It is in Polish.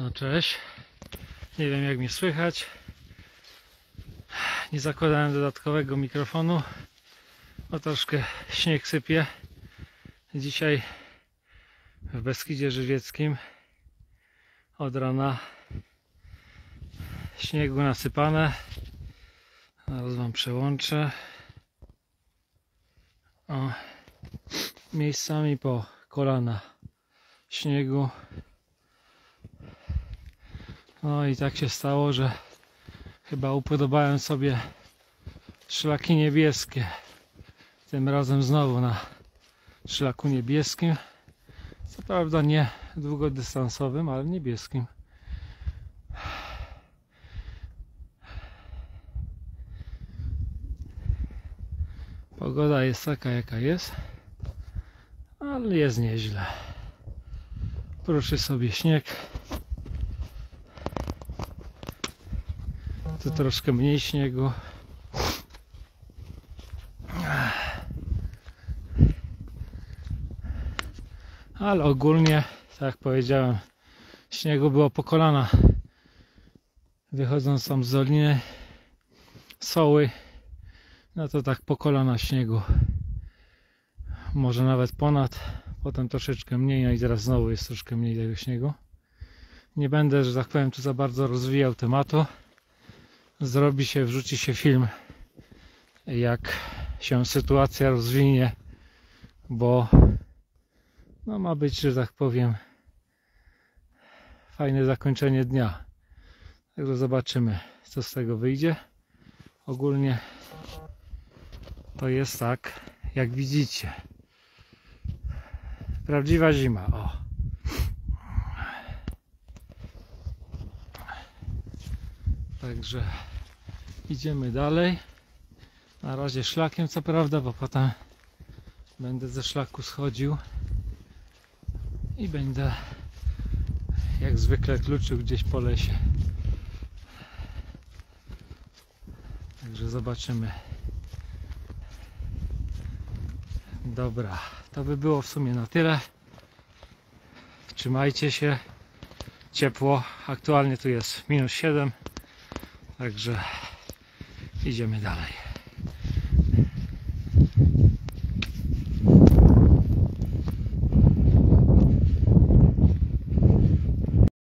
No cześć. Nie wiem jak mnie słychać. Nie zakładałem dodatkowego mikrofonu. Bo troszkę śnieg sypie. Dzisiaj w Beskidzie Żywieckim od rana śniegu nasypane. Zaraz wam przełączę. O, miejscami po kolana śniegu. No i tak się stało, że chyba upodobałem sobie szlaki niebieskie. Tym razem znowu na szlaku niebieskim. Co prawda nie długodystansowym, ale niebieskim. Pogoda jest taka jaka jest, ale jest nieźle. Proszę sobie śnieg. Tu troszkę mniej śniegu. Ale ogólnie, tak jak powiedziałem, śniegu było po kolana. Wychodząc tam z doliny Soły, no to tak po kolana śniegu. Może nawet ponad, potem troszeczkę mniej, no i teraz znowu jest troszkę mniej tego śniegu. Nie będę, że tak powiem, tu za bardzo rozwijał tematu. Zrobi się, wrzuci się film, jak się sytuacja rozwinie, bo no ma być, że tak powiem, fajne zakończenie dnia. Także zobaczymy, co z tego wyjdzie. Ogólnie to jest tak, jak widzicie. Prawdziwa zima, o. Także idziemy dalej. Na razie szlakiem, co prawda, bo potem będę ze szlaku schodził i będę jak zwykle kluczył gdzieś po lesie. Także zobaczymy. Dobra, to by było w sumie na tyle. Trzymajcie się. Ciepło. Aktualnie tu jest minus 7. Także idziemy dalej.